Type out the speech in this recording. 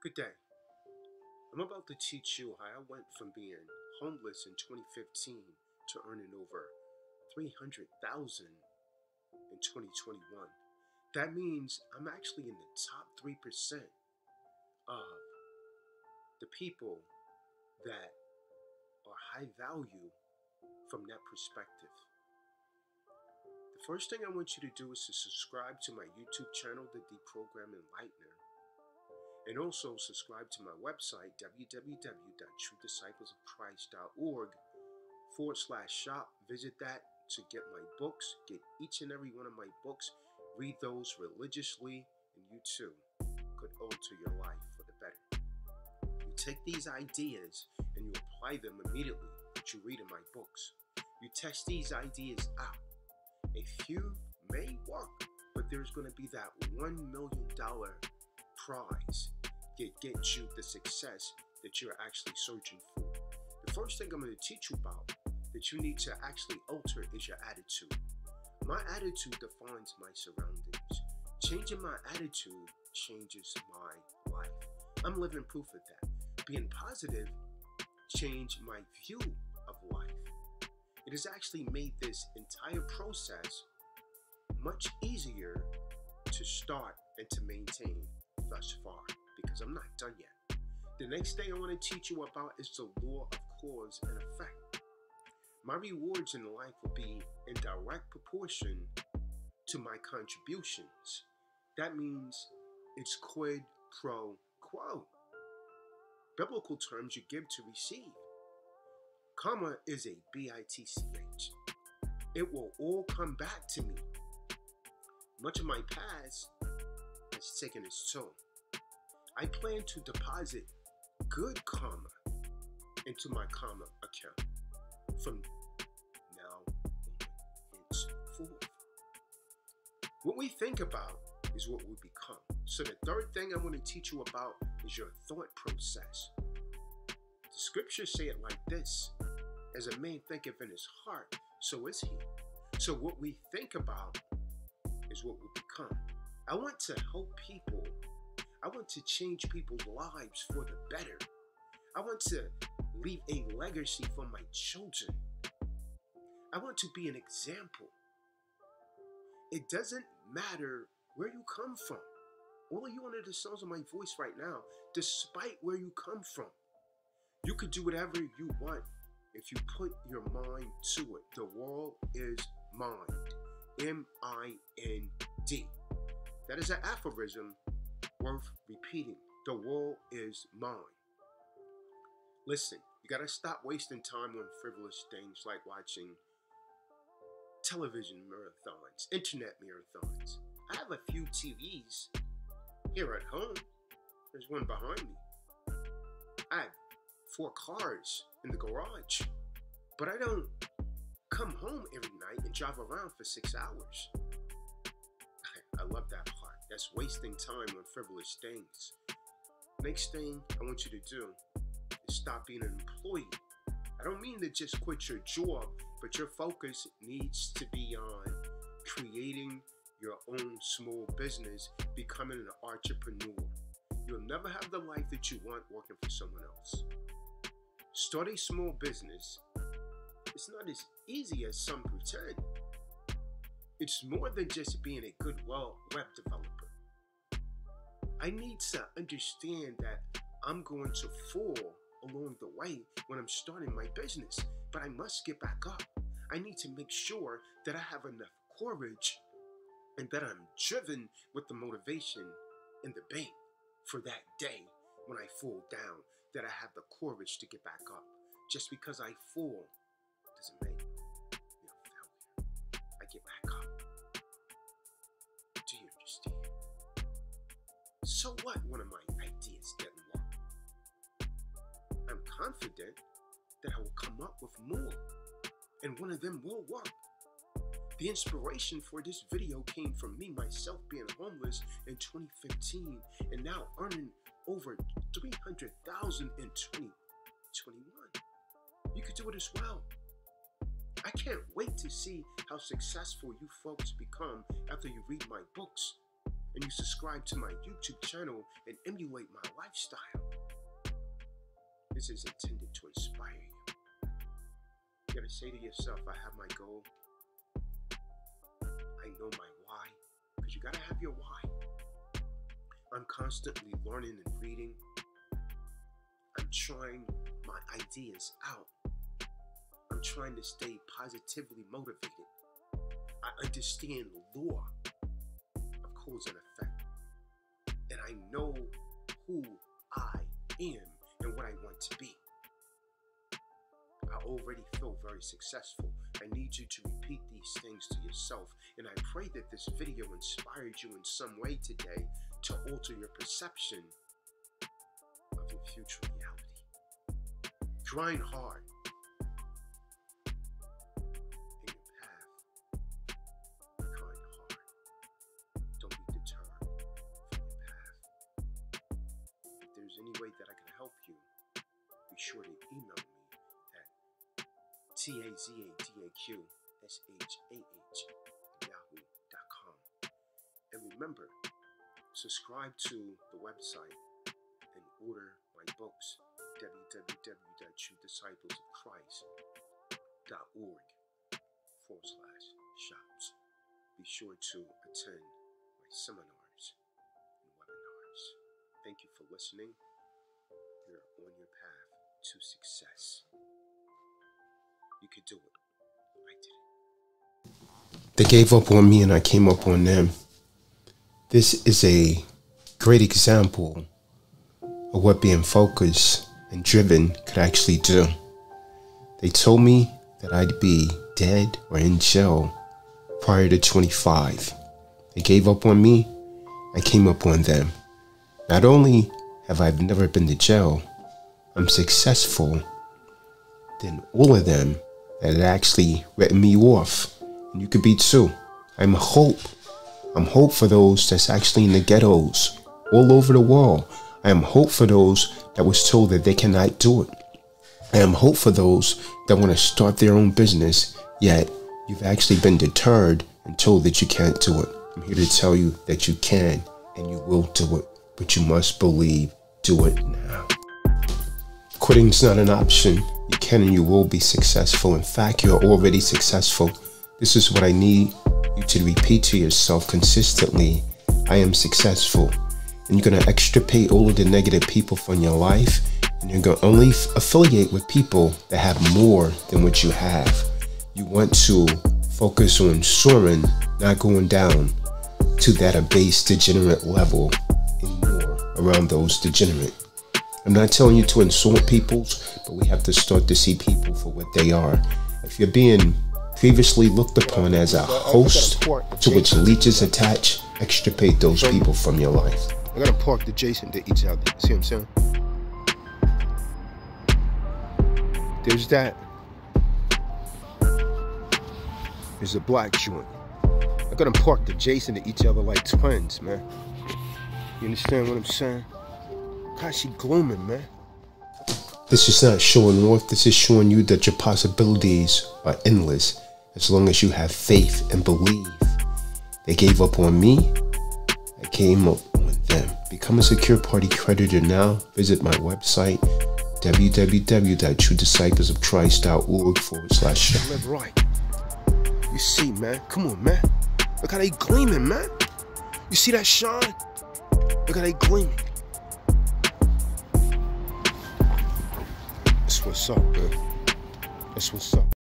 Good day. I'm about to teach you how I went from being homeless in 2015 to earning over 300,000 in 2021. That means I'm actually in the top 3% of the people that are high value from that perspective. The first thing I want you to do is to subscribe to my YouTube channel, The Deprogram Enlightener. And also subscribe to my website, www.truedisciplesofchrist.org forward slash shop. Visit that to get my books, get each and every one of my books, read those religiously, and you too could alter your life for the better. You take these ideas and you apply them immediately that you read in my books. You test these ideas out. A few may work, but there's going to be that $1 million prize get get you the success that you're actually searching for. The first thing I'm going to teach you about that you need to actually alter is your attitude. My attitude defines my surroundings. Changing my attitude changes my life. I'm living proof of that. Being positive changed my view of life. It has actually made this entire process much easier to start and to maintain thus far because I'm not done yet. The next thing I want to teach you about is the law of cause and effect. My rewards in life will be in direct proportion to my contributions. That means it's quid pro quo. Biblical terms you give to receive. Karma is a B I T C H. It will all come back to me. Much of my past has taken its toll. I plan to deposit good karma into my karma account from now henceforth. What we think about is what we become. So the third thing I want to teach you about is your thought process. The scriptures say it like this as a man thinketh in his heart, so is he. So what we think about is what we become. I want to help people I want to change people's lives for the better. I want to leave a legacy for my children. I want to be an example. It doesn't matter where you come from. All you under the sounds of my voice right now, despite where you come from, you could do whatever you want if you put your mind to it. The world is mind. M I N D. That is an aphorism worth repeating. The world is mine. Listen, you gotta stop wasting time on frivolous things like watching television marathons, internet marathons. I have a few TVs here at home. There's one behind me. I have four cars in the garage, but I don't come home every night and drive around for six hours. I love that part. That's wasting time on frivolous things. Next thing I want you to do is stop being an employee. I don't mean to just quit your job, but your focus needs to be on creating your own small business, becoming an entrepreneur. You'll never have the life that you want working for someone else. Start a small business. It's not as easy as some pretend. It's more than just being a good web developer. I need to understand that I'm going to fall along the way when I'm starting my business, but I must get back up. I need to make sure that I have enough courage and that I'm driven with the motivation and the bank for that day when I fall down, that I have the courage to get back up. Just because I fall doesn't make me a failure. I get back up. So what? One of my ideas didn't work. I'm confident that I will come up with more, and one of them will work. The inspiration for this video came from me myself being homeless in 2015 and now earning over 300,000 in 2021. You could do it as well. I can't wait to see how successful you folks become after you read my books. And you subscribe to my YouTube channel and emulate my lifestyle. This is intended to inspire you. You gotta say to yourself, I have my goal. I know my why. Because you gotta have your why. I'm constantly learning and reading. I'm trying my ideas out. I'm trying to stay positively motivated. I understand law cause and effect. And I know who I am and what I want to be. I already feel very successful. I need you to repeat these things to yourself. And I pray that this video inspired you in some way today to alter your perception of your future reality. Grind hard way that I can help you, be sure to email me at tazadaqshah yahoo.com. And remember, subscribe to the website and order my books www.truedisciplesofchrist.org forward slash shops. Be sure to attend my seminars and webinars. Thank you for listening on your path to success. You do it. I did it. They gave up on me and I came up on them. This is a great example of what being focused and driven could actually do. They told me that I'd be dead or in jail prior to 25. They gave up on me, I came up on them. Not only have I've never been to jail, I'm successful, then all of them that had actually written me off. And you could be too. I'm hope. I'm hope for those that's actually in the ghettos all over the world. I am hope for those that was told that they cannot do it. I am hope for those that want to start their own business, yet you've actually been deterred and told that you can't do it. I'm here to tell you that you can and you will do it, but you must believe. Do it now. Quitting's not an option. You can and you will be successful. In fact, you're already successful. This is what I need you to repeat to yourself consistently. I am successful. And you're going to extirpate all of the negative people from your life. And you're going to only affiliate with people that have more than what you have. You want to focus on soaring, not going down to that abased, degenerate level around those degenerate. I'm not telling you to insult peoples, but we have to start to see people for what they are. If you're being previously looked upon as a host to which leeches attach, extirpate those people from your life. I gotta park adjacent to each other. See what I'm saying? There's that. There's a black joint. I got them parked adjacent to each other like twins, man. You understand what I'm saying? She glooming, man. This is not showing off. This is showing you that your possibilities are endless as long as you have faith and believe. They gave up on me. I came up on them. Become a secure party creditor now. Visit my website www.truedisciplesofchrist.org forward slash Live right. You see, man. Come on, man. Look how they gleaming, man. You see that shine? Look how they gleaming. That's what's up, man. That's what's up.